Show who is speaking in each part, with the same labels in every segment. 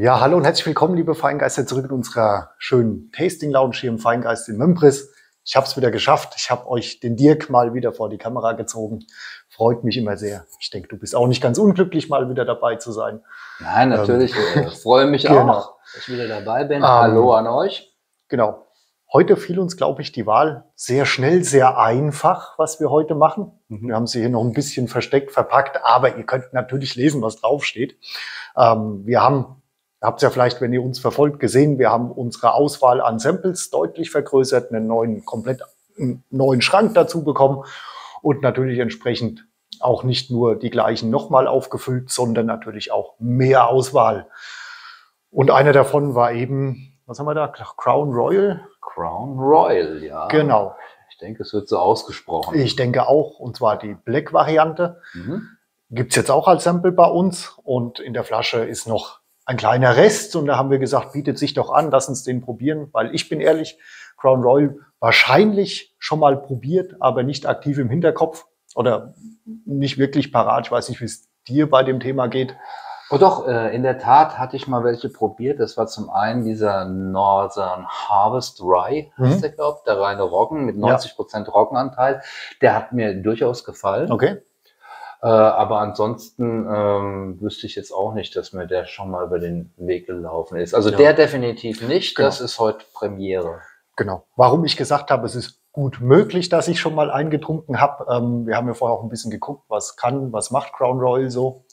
Speaker 1: ja, hallo und herzlich willkommen, liebe Feingeister, zurück in unserer schönen Tasting Lounge hier im Feingeist in Membris. Ich habe es wieder geschafft. Ich habe euch den Dirk mal wieder vor die Kamera gezogen. Freut mich immer sehr. Ich denke, du bist auch nicht ganz unglücklich, mal wieder dabei zu sein.
Speaker 2: Nein, natürlich. Ähm, äh, freue mich genau. auch, dass ich wieder dabei bin. Ähm, hallo an euch.
Speaker 1: Genau. Heute fiel uns, glaube ich, die Wahl sehr schnell, sehr einfach, was wir heute machen. Mhm. Wir haben sie hier noch ein bisschen versteckt, verpackt, aber ihr könnt natürlich lesen, was draufsteht. Ähm, wir haben, ihr habt es ja vielleicht, wenn ihr uns verfolgt, gesehen, wir haben unsere Auswahl an Samples deutlich vergrößert, einen neuen, komplett einen neuen Schrank dazu bekommen und natürlich entsprechend auch nicht nur die gleichen nochmal aufgefüllt, sondern natürlich auch mehr Auswahl. Und einer davon war eben, was haben wir da? Crown Royal?
Speaker 2: Crown Royal, ja.
Speaker 1: Genau.
Speaker 2: Ich denke, es wird so ausgesprochen.
Speaker 1: Ich denke auch, und zwar die Black-Variante. Mhm. Gibt es jetzt auch als Sample bei uns und in der Flasche ist noch ein kleiner Rest und da haben wir gesagt, bietet sich doch an, lass uns den probieren, weil ich bin ehrlich, Crown Royal wahrscheinlich schon mal probiert, aber nicht aktiv im Hinterkopf oder nicht wirklich parat. Ich weiß nicht, wie es dir bei dem Thema geht.
Speaker 2: Oh doch, äh, in der Tat hatte ich mal welche probiert. Das war zum einen dieser Northern Harvest Rye, mhm. heißt der, glaube der reine Roggen mit 90 Prozent ja. Roggenanteil. Der hat mir durchaus gefallen.
Speaker 1: Okay.
Speaker 2: Äh, aber ansonsten ähm, wüsste ich jetzt auch nicht, dass mir der schon mal über den Weg gelaufen ist. Also ja. der definitiv nicht. Genau. Das ist heute Premiere.
Speaker 1: Genau. Warum ich gesagt habe, es ist gut möglich, dass ich schon mal eingetrunken habe. Ähm, wir haben ja vorher auch ein bisschen geguckt, was kann, was macht Crown Royal so.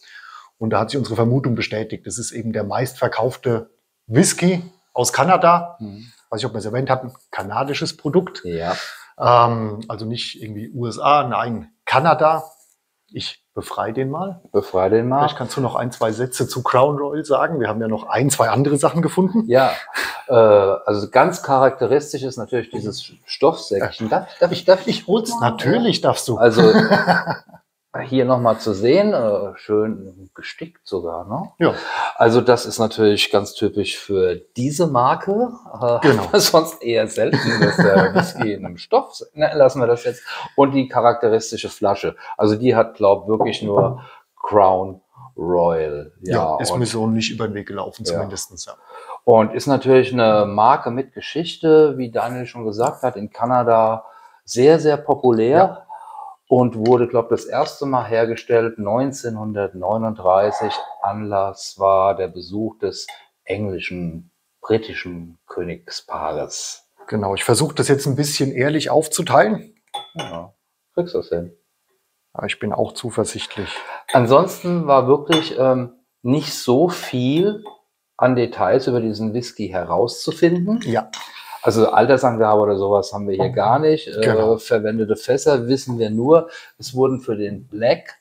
Speaker 1: Und da hat sich unsere Vermutung bestätigt. Das ist eben der meistverkaufte Whisky aus Kanada. Mhm. Weiß ich, ob wir es erwähnt hatten, kanadisches Produkt.
Speaker 2: Ja.
Speaker 1: Ähm, also nicht irgendwie USA, nein, Kanada. Ich befreie den mal.
Speaker 2: Befreie den mal.
Speaker 1: Vielleicht kannst du noch ein, zwei Sätze zu Crown Royal sagen. Wir haben ja noch ein, zwei andere Sachen gefunden.
Speaker 2: Ja, äh, also ganz charakteristisch ist natürlich dieses Stoffsäckchen.
Speaker 1: Darf, darf ich, darf ich hol's? Natürlich darfst du.
Speaker 2: Also hier nochmal zu sehen, äh, schön gestickt sogar. Ne?
Speaker 1: Ja.
Speaker 2: Also das ist natürlich ganz typisch für diese Marke.
Speaker 1: Äh, genau.
Speaker 2: sonst eher selten, dass der Whisky in einem Stoff, ne, lassen wir das jetzt. Und die charakteristische Flasche. Also die hat, glaube wirklich nur Crown Royal.
Speaker 1: Ja, ja ist mir so nicht über den Weg gelaufen, ja. zumindest. Ja.
Speaker 2: Und ist natürlich eine Marke mit Geschichte, wie Daniel schon gesagt hat, in Kanada sehr, sehr populär. Ja und wurde, glaube ich, das erste Mal hergestellt 1939. Anlass war der Besuch des englischen, britischen Königspaares.
Speaker 1: Genau, ich versuche das jetzt ein bisschen ehrlich aufzuteilen.
Speaker 2: Ja, kriegst du das hin.
Speaker 1: Aber ich bin auch zuversichtlich.
Speaker 2: Ansonsten war wirklich ähm, nicht so viel an Details über diesen Whisky herauszufinden.
Speaker 1: Ja.
Speaker 2: Also Altersangabe oder sowas haben wir hier gar nicht. Äh, genau. Äh, verwendete Fässer wissen wir nur. Es wurden für den Black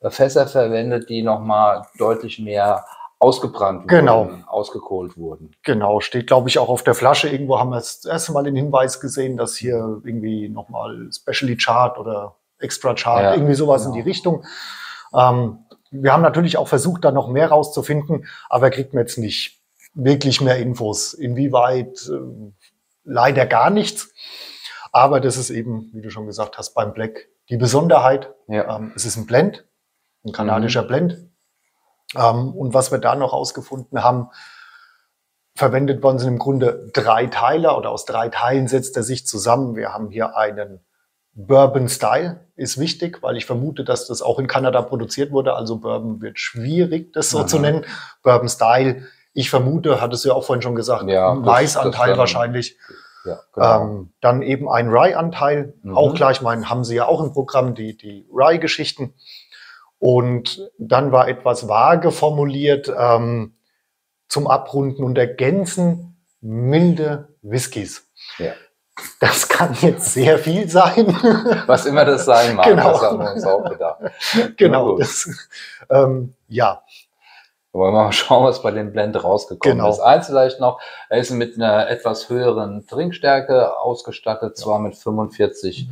Speaker 2: äh, Fässer verwendet, die nochmal deutlich mehr ausgebrannt
Speaker 1: genau.
Speaker 2: wurden, ausgekohlt wurden.
Speaker 1: Genau, steht glaube ich auch auf der Flasche. Irgendwo haben wir das erste Mal den Hinweis gesehen, dass hier irgendwie nochmal Specially Chart oder Extra Chart, ja, irgendwie sowas genau. in die Richtung. Ähm, wir haben natürlich auch versucht, da noch mehr rauszufinden, aber kriegt man jetzt nicht wirklich mehr Infos. Inwieweit äh, leider gar nichts. Aber das ist eben, wie du schon gesagt hast, beim Black die Besonderheit.
Speaker 2: Ja.
Speaker 1: Ähm, es ist ein Blend, ein kanadischer mhm. Blend. Ähm, und was wir da noch ausgefunden haben, verwendet worden sind im Grunde drei Teile oder aus drei Teilen setzt er sich zusammen. Wir haben hier einen Bourbon Style, ist wichtig, weil ich vermute, dass das auch in Kanada produziert wurde. Also Bourbon wird schwierig, das so Aha. zu nennen. Bourbon Style ich vermute, hattest du ja auch vorhin schon gesagt,
Speaker 2: ja,
Speaker 1: ein Weißanteil wahrscheinlich.
Speaker 2: Ja, genau.
Speaker 1: ähm, dann eben ein Rye-Anteil, mhm. auch gleich, ich meine, haben sie ja auch im Programm die, die Rye-Geschichten. Und dann war etwas vage formuliert ähm, zum Abrunden und Ergänzen milde Whiskys.
Speaker 2: Ja.
Speaker 1: Das kann jetzt sehr viel sein.
Speaker 2: Was immer das sein mag,
Speaker 1: genau.
Speaker 2: das haben wir uns auch gedacht.
Speaker 1: Genau. Das, ähm, ja,
Speaker 2: wollen wir mal schauen, was bei dem Blend rausgekommen
Speaker 1: genau.
Speaker 2: ist. Eins vielleicht noch, er ist mit einer etwas höheren Trinkstärke ausgestattet, ja. zwar mit 45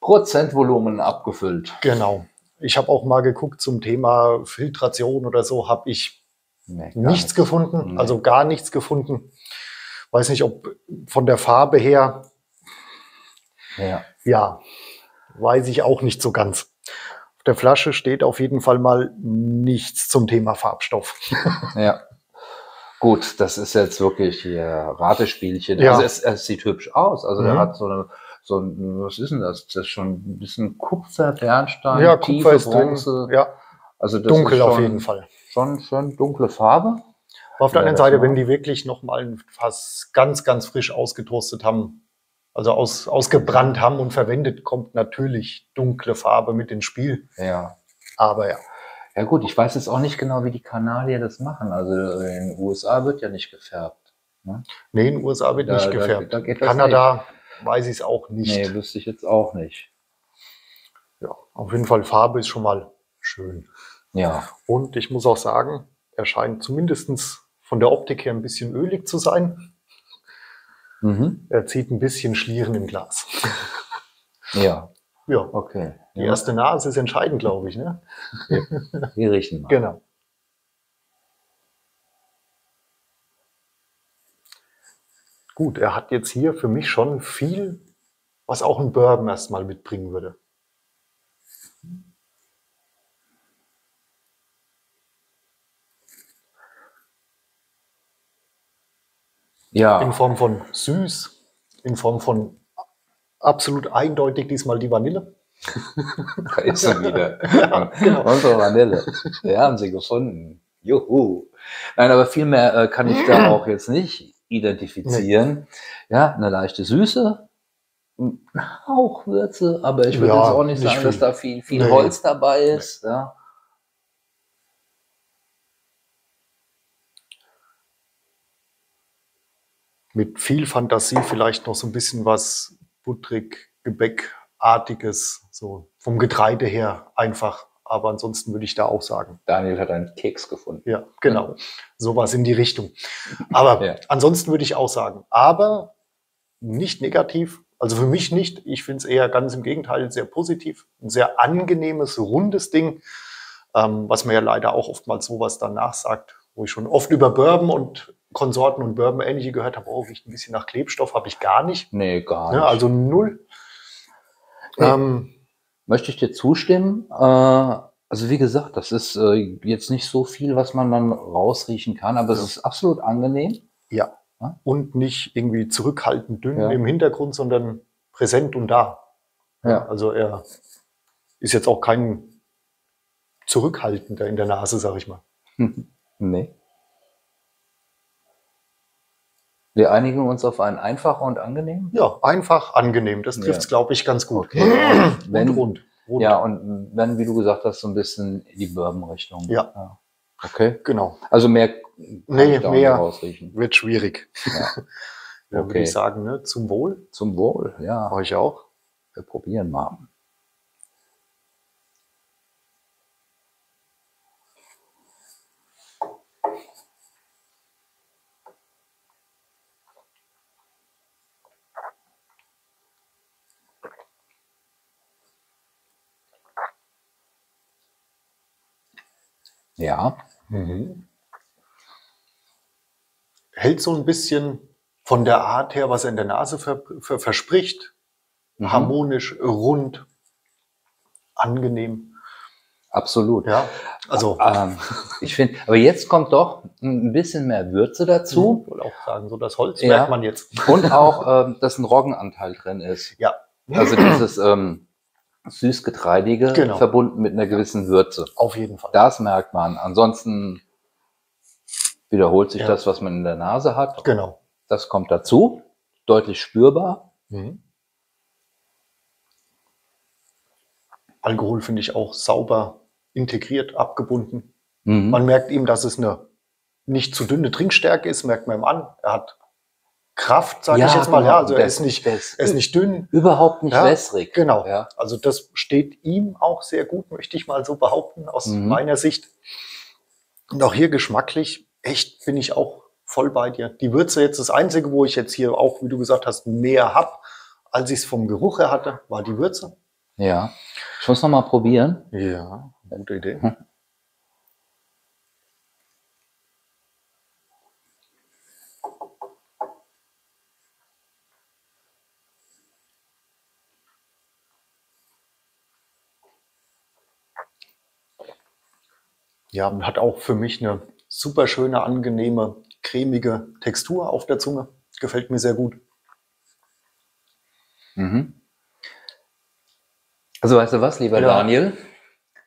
Speaker 2: Prozent Volumen abgefüllt.
Speaker 1: Genau. Ich habe auch mal geguckt zum Thema Filtration oder so, habe ich nee, nichts, nichts, gefunden, nee. also gar nichts gefunden. Weiß nicht, ob von der Farbe her.
Speaker 2: Ja.
Speaker 1: Ja, weiß ich auch nicht so ganz der Flasche steht auf jeden Fall mal nichts zum Thema Farbstoff.
Speaker 2: ja. Gut, das ist jetzt wirklich hier Ratespielchen.
Speaker 1: Ja.
Speaker 2: Also es, es sieht hübsch aus. Also der
Speaker 1: Mhm.
Speaker 2: hat so eine, so ein, was ist denn das? Das ist schon ein bisschen Kupfer, Bernstein,
Speaker 1: Ja,
Speaker 2: tiefe
Speaker 1: Kupfer ist
Speaker 2: Bronze.
Speaker 1: drin. Ja,
Speaker 2: Also das
Speaker 1: dunkel
Speaker 2: ist
Speaker 1: auf
Speaker 2: schon,
Speaker 1: jeden Fall.
Speaker 2: Schon schön dunkle Farbe.
Speaker 1: Auf der
Speaker 2: Ja,
Speaker 1: anderen Seite, wenn die wirklich nochmal ein Fass ganz, ganz frisch ausgetoastet haben, also aus, ausgebrannt haben und verwendet, kommt natürlich dunkle Farbe mit ins Spiel.
Speaker 2: Ja.
Speaker 1: Aber ja,
Speaker 2: Ja gut, ich weiß jetzt auch nicht genau, wie die Kanadier das machen. Also in den USA wird ja nicht gefärbt. Ne?
Speaker 1: nee, in den USA wird
Speaker 2: Da-
Speaker 1: nicht
Speaker 2: da-
Speaker 1: gefärbt.
Speaker 2: da das
Speaker 1: Kanada weiß ich es auch nicht.
Speaker 2: Nee, wüsste ich jetzt auch nicht.
Speaker 1: Ja, auf jeden Fall Farbe ist schon mal schön.
Speaker 2: Ja.
Speaker 1: Und ich muss auch sagen, er scheint zumindest von der Optik her ein bisschen ölig zu sein.
Speaker 2: Mhm.
Speaker 1: Er zieht ein bisschen Schlieren im Glas.
Speaker 2: Ja,
Speaker 1: Ja,
Speaker 2: okay.
Speaker 1: die
Speaker 2: Ja,
Speaker 1: erste Nase ist entscheidend, glaube ich. Ne?
Speaker 2: wir riechen mal.
Speaker 1: Genau. Gut, er hat jetzt hier für mich schon viel, was auch ein Bourbon erstmal mitbringen würde.
Speaker 2: Ja,
Speaker 1: In Form von süß, in Form von absolut eindeutig diesmal die Vanille.
Speaker 2: da ist sie wieder.
Speaker 1: genau.
Speaker 2: Unsere Vanille. Wir haben sie gefunden. Juhu. Nein, aber viel mehr äh, kann ich da auch jetzt nicht identifizieren. Ja, eine leichte Süße, ein Hauch Würze, aber ich würde
Speaker 1: Ja,
Speaker 2: jetzt auch nicht
Speaker 1: nicht
Speaker 2: sagen, dass
Speaker 1: viel.
Speaker 2: da viel, viel
Speaker 1: Nee.
Speaker 2: Holz dabei ist. Ja.
Speaker 1: Mit viel Fantasie vielleicht noch so ein bisschen was butterig, gebäckartiges, so vom Getreide her einfach. Aber ansonsten würde ich da auch sagen,
Speaker 2: Daniel hat einen Keks gefunden.
Speaker 1: Ja, genau. Sowas in die Richtung. Aber
Speaker 2: Ja.
Speaker 1: ansonsten würde ich auch sagen, aber nicht negativ. Also für mich nicht. Ich finde es eher ganz im Gegenteil sehr positiv. Ein sehr angenehmes, rundes Ding, ähm, was man ja leider auch oftmals sowas danach sagt, wo ich schon oft über Bourbon und Konsorten und Bourbon ähnliche gehört habe, oh, riecht ein bisschen nach Klebstoff, habe ich gar nicht.
Speaker 2: Nee, gar nicht.
Speaker 1: Ja, also null.
Speaker 2: Nee.
Speaker 1: Ähm,
Speaker 2: Möchte ich dir zustimmen? Äh, also wie gesagt, das ist äh, jetzt nicht so viel, was man dann rausriechen kann, aber es
Speaker 1: Ja.
Speaker 2: ist absolut angenehm.
Speaker 1: ja.
Speaker 2: Ja.
Speaker 1: Und nicht irgendwie zurückhaltend dünn im Hintergrund, sondern präsent und da.
Speaker 2: Ja.
Speaker 1: Also er ist jetzt auch kein Zurückhaltender in der Nase, sag ich mal.
Speaker 2: nee. Wir einigen uns auf ein einfacher und angenehm.
Speaker 1: Ja, einfach, angenehm. Das
Speaker 2: Ja.
Speaker 1: trifft es, glaube ich, ganz gut.
Speaker 2: Okay.
Speaker 1: Und
Speaker 2: Wenn,
Speaker 1: rund. rund.
Speaker 2: Ja, und wenn, wie du gesagt hast, so ein bisschen die Bourbon-Richtung.
Speaker 1: Ja.
Speaker 2: Okay.
Speaker 1: Genau.
Speaker 2: Also mehr
Speaker 1: Nee, mehr.
Speaker 2: rausriechen.
Speaker 1: Wird schwierig.
Speaker 2: Ja.
Speaker 1: Ja, würde
Speaker 2: Okay.
Speaker 1: ich sagen, ne? zum Wohl.
Speaker 2: Zum Wohl, ja.
Speaker 1: Euch auch.
Speaker 2: Wir probieren mal. Ja,
Speaker 1: Hält so ein bisschen von der Art her, was er in der Nase ver ver verspricht.
Speaker 2: Mhm.
Speaker 1: Harmonisch, rund, angenehm.
Speaker 2: absolut.
Speaker 1: Ja, also
Speaker 2: Ähm, ich finde, aber jetzt kommt doch ein bisschen mehr Würze dazu
Speaker 1: Ich wollte auch sagen, so das Holz
Speaker 2: Ja.
Speaker 1: merkt man jetzt.
Speaker 2: und auch, ähm, dass ein Roggenanteil drin ist.
Speaker 1: Ja.
Speaker 2: Also dieses ähm, süß-getreidige
Speaker 1: Genau.
Speaker 2: verbunden mit einer gewissen Würze.
Speaker 1: Auf jeden Fall.
Speaker 2: Das merkt man. Ansonsten wiederholt sich
Speaker 1: Ja.
Speaker 2: das, was man in der Nase hat.
Speaker 1: Genau.
Speaker 2: Das kommt dazu, deutlich spürbar.
Speaker 1: Mhm. Alkohol finde ich auch sauber integriert, abgebunden.
Speaker 2: Mhm.
Speaker 1: Man merkt ihm, dass es eine nicht zu dünne Trinkstärke ist, merkt man ihm an. Er hat Kraft, sage ich jetzt mal.
Speaker 2: genau.
Speaker 1: Ja, also er ist nicht, er ist nicht dünn.
Speaker 2: überhaupt nicht
Speaker 1: Ja,
Speaker 2: wässrig.
Speaker 1: Genau.
Speaker 2: Ja.
Speaker 1: Also das steht ihm auch sehr gut, möchte ich mal so behaupten, aus
Speaker 2: Mhm.
Speaker 1: meiner Sicht. Und auch hier geschmacklich, echt bin ich auch voll bei dir. Die Würze jetzt, das Einzige, wo ich jetzt hier auch, wie du gesagt hast, mehr hab, als ich es vom Geruch her hatte, war die Würze.
Speaker 2: ja. Ich muss noch mal probieren.
Speaker 1: Ja, gute Idee. Ja, und hat auch für mich eine super schöne, angenehme cremige Textur auf der Zunge. Gefällt mir sehr gut.
Speaker 2: Mhm. Also weißt du was, lieber
Speaker 1: Ja.
Speaker 2: Daniel?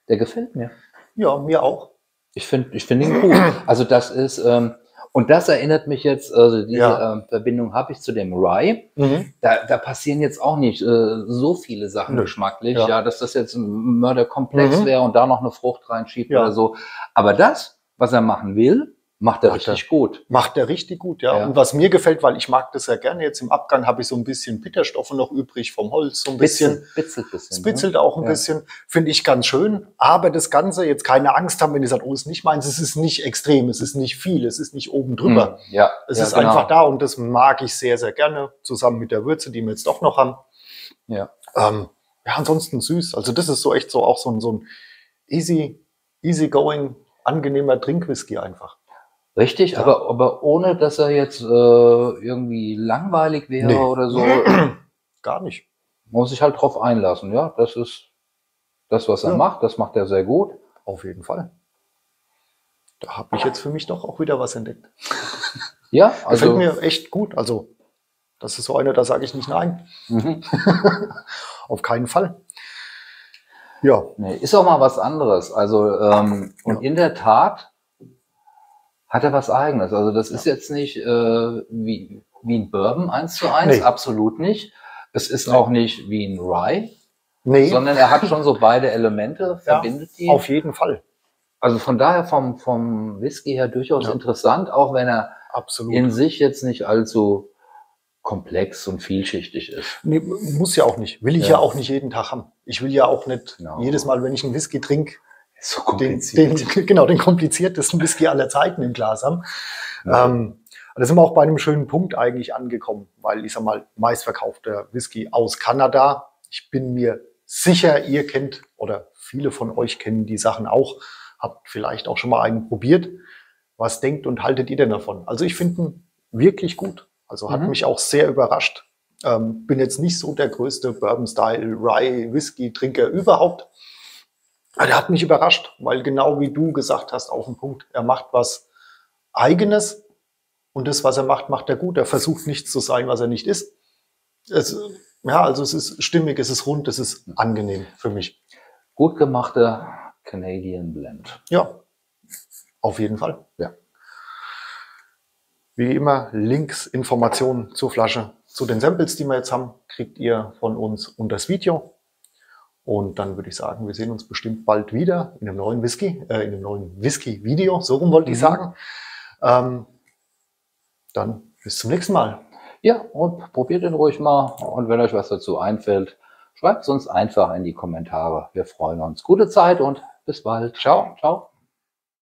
Speaker 2: Der gefällt mir.
Speaker 1: Ja, mir auch.
Speaker 2: Ich finde ich find ihn gut. Also das ist, ähm, und das erinnert mich jetzt, also diese
Speaker 1: Ja.
Speaker 2: ähm, Verbindung habe ich zu dem Rye.
Speaker 1: Mhm.
Speaker 2: Da, da passieren jetzt auch nicht äh, so viele Sachen
Speaker 1: Nö.
Speaker 2: geschmacklich,
Speaker 1: Ja.
Speaker 2: ja. dass das jetzt ein Mörderkomplex
Speaker 1: Mhm.
Speaker 2: wäre und da noch eine Frucht reinschiebt
Speaker 1: Ja.
Speaker 2: oder so. Aber das, was er machen will, macht er
Speaker 1: Macht
Speaker 2: richtig gut.
Speaker 1: Macht der richtig gut, ja.
Speaker 2: Ja.
Speaker 1: Und was mir gefällt, weil ich mag das sehr gerne, jetzt im Abgang habe ich so ein bisschen Bitterstoffe noch übrig vom Holz, so ein bisschen.
Speaker 2: Bitzelt bisschen.
Speaker 1: Es
Speaker 2: ne?
Speaker 1: auch ein
Speaker 2: Ja.
Speaker 1: bisschen, finde ich ganz schön. Aber das Ganze, jetzt keine Angst haben, wenn ihr sagt, oh, ist nicht meins, es ist nicht extrem, es ist nicht viel, es ist nicht oben drüber.
Speaker 2: Mhm. Ja,
Speaker 1: Es
Speaker 2: ja,
Speaker 1: ist
Speaker 2: genau.
Speaker 1: einfach da und das mag ich sehr, sehr gerne, zusammen mit der Würze, die wir jetzt doch noch haben.
Speaker 2: Ja.
Speaker 1: Ähm, ja, ansonsten süß. Also das ist so echt so auch so ein, so ein easy, easy going, angenehmer Trinkwhisky einfach.
Speaker 2: Richtig,
Speaker 1: Ja.
Speaker 2: aber, aber ohne, dass er jetzt äh, irgendwie langweilig wäre
Speaker 1: Nee.
Speaker 2: oder so,
Speaker 1: Gar nicht.
Speaker 2: muss ich halt drauf einlassen. Ja, das ist das, was er
Speaker 1: Ja.
Speaker 2: macht. Das macht er sehr gut.
Speaker 1: Auf jeden Fall. Da habe ich jetzt für mich doch auch wieder was entdeckt.
Speaker 2: Ja,
Speaker 1: Gefällt
Speaker 2: also
Speaker 1: mir echt gut. Also, das ist so einer, da sage ich nicht nein.
Speaker 2: mhm.
Speaker 1: Auf keinen Fall. Ja,
Speaker 2: nee, ist auch mal was anderes. Also ähm, und in der Tat hat er was Eigenes. Also das ist jetzt nicht äh, wie, wie ein Bourbon eins zu eins,
Speaker 1: Nee.
Speaker 2: absolut nicht. Es ist auch nicht wie ein Rye,
Speaker 1: nee,
Speaker 2: sondern er hat schon so beide Elemente, verbindet die.
Speaker 1: auf jeden Fall.
Speaker 2: Also von daher vom, vom Whisky her durchaus
Speaker 1: Ja.
Speaker 2: interessant, auch wenn er
Speaker 1: Absolut.
Speaker 2: in sich jetzt nicht allzu komplex und vielschichtig ist.
Speaker 1: Nee, muss ja auch nicht. Will ich ja.
Speaker 2: Ja.
Speaker 1: auch nicht jeden Tag haben. Ich will ja auch nicht
Speaker 2: Genau.
Speaker 1: jedes Mal, wenn ich einen Whisky trinke,
Speaker 2: So
Speaker 1: den, den, genau, den kompliziertesten Whisky aller Zeiten im Glas haben.
Speaker 2: Ja.
Speaker 1: Ähm, da sind wir auch bei einem schönen Punkt eigentlich angekommen, weil ich sag mal, meistverkaufter Whisky aus Kanada. Ich bin mir sicher, ihr kennt oder viele von euch kennen die Sachen auch, habt vielleicht auch schon mal einen probiert. Was denkt und haltet ihr denn davon? Also ich finde ihn wirklich gut. Also hat
Speaker 2: Mhm.
Speaker 1: mich auch sehr überrascht. Ähm, bin jetzt nicht so der größte Bourbon-Style Rye Whisky-Trinker überhaupt. Aber der hat mich überrascht, weil genau wie du gesagt hast, auf den Punkt, er macht was Eigenes und das, was er macht, macht er gut. Er versucht nichts zu sein, was er nicht ist. Es, ja, also es ist stimmig, es ist rund, es ist angenehm für mich.
Speaker 2: Gut gemachter Canadian Blend.
Speaker 1: Ja, auf jeden Fall.
Speaker 2: Ja.
Speaker 1: Wie immer, Links, Informationen zur Flasche, zu den Samples, die wir jetzt haben, kriegt ihr von uns unter das Video. Und dann würde ich sagen, wir sehen uns bestimmt bald wieder in einem neuen Whisky, äh, in einem neuen Whisky-Video, so rum wollte ich
Speaker 2: Mhm.
Speaker 1: sagen. Ähm, dann bis zum nächsten Mal.
Speaker 2: Ja, und probiert ihn ruhig mal. Und wenn euch was dazu einfällt, schreibt es uns einfach in die Kommentare. Wir freuen uns. Gute Zeit und bis bald. Ciao, ciao.